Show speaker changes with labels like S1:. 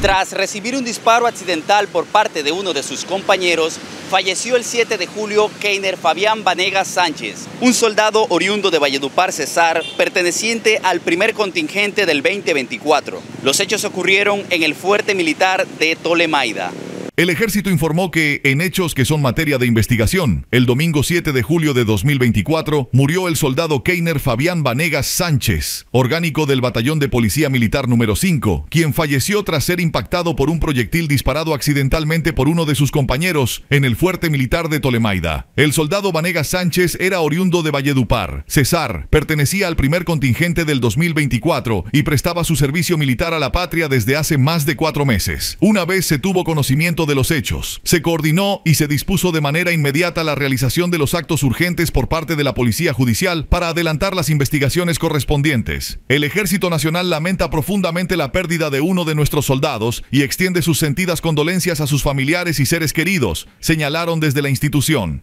S1: Tras recibir un disparo accidental por parte de uno de sus compañeros, falleció el 7 de julio Keiner Fabián Vanegas Sánchez, un soldado oriundo de Valledupar Cesar, perteneciente al primer contingente del 2024. Los hechos ocurrieron en el fuerte militar de Tolemaida.
S2: El ejército informó que, en hechos que son materia de investigación, el domingo 7 de julio de 2024 murió el soldado Keiner Fabián Vanegas Sánchez, orgánico del Batallón de Policía Militar número 5, quien falleció tras ser impactado por un proyectil disparado accidentalmente por uno de sus compañeros en el fuerte militar de Tolemaida. El soldado Vanegas Sánchez era oriundo de Valledupar, Cesar, pertenecía al primer contingente del 2024 y prestaba su servicio militar a la patria desde hace más de cuatro meses. Una vez se tuvo conocimiento de los hechos. Se coordinó y se dispuso de manera inmediata la realización de los actos urgentes por parte de la Policía Judicial para adelantar las investigaciones correspondientes. El Ejército Nacional lamenta profundamente la pérdida de uno de nuestros soldados y extiende sus sentidas condolencias a sus familiares y seres queridos, señalaron desde la institución.